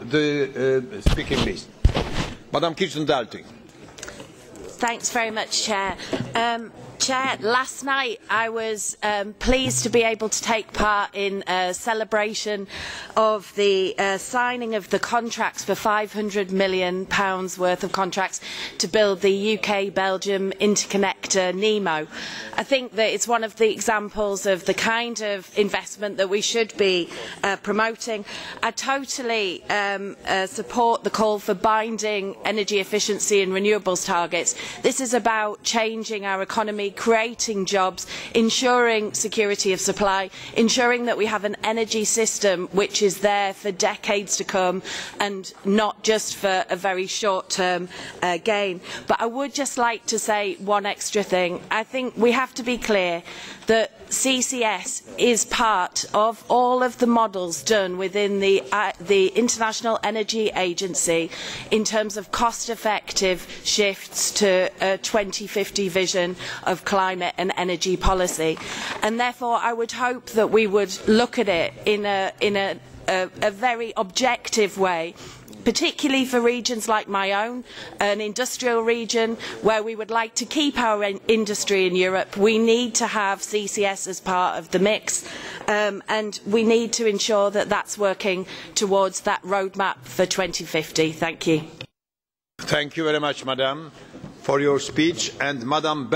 the uh, speaking list. Madam Kirton-Darling. Thanks very much, Chair. Um, Chair, last night I was um, pleased to be able to take part in a celebration of the uh, signing of the contracts for £500 million worth of contracts to build the UK-Belgium interconnector NEMO. I think that it's one of the examples of the kind of investment that we should be uh, promoting. I totally um, uh, support the call for binding energy efficiency and renewables targets. This is about changing our economy creating jobs, ensuring security of supply, ensuring that we have an energy system which is there for decades to come and not just for a very short term uh, gain. But I would just like to say one extra thing. I think we have to be clear that CCS is part of all of the models done within the, uh, the International Energy Agency in terms of cost effective shifts to a 2050 vision of climate and energy policy. And therefore I would hope that we would look at it in a, in a, a, a very objective way particularly for regions like my own, an industrial region where we would like to keep our industry in Europe. We need to have CCS as part of the mix um, and we need to ensure that that's working towards that roadmap for 2050. Thank you. Thank you very much, Madam, for your speech. And Madam